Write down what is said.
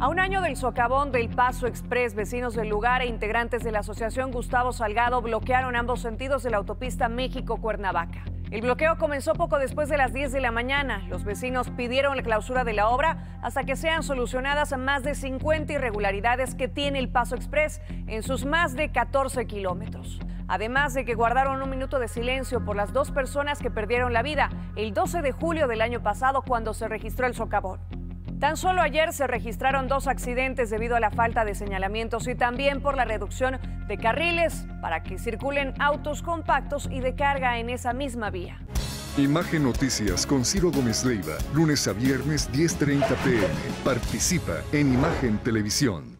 A un año del socavón del Paso Express, vecinos del lugar e integrantes de la Asociación Gustavo Salgado bloquearon ambos sentidos de la autopista México-Cuernavaca. El bloqueo comenzó poco después de las 10 de la mañana. Los vecinos pidieron la clausura de la obra hasta que sean solucionadas más de 50 irregularidades que tiene el Paso Express en sus más de 14 kilómetros. Además de que guardaron un minuto de silencio por las dos personas que perdieron la vida el 12 de julio del año pasado cuando se registró el socavón. Tan solo ayer se registraron dos accidentes debido a la falta de señalamientos y también por la reducción de carriles para que circulen autos compactos y de carga en esa misma vía. Imagen Noticias con Ciro Gómez Leiva, lunes a viernes 10.30 pm. Participa en Imagen Televisión.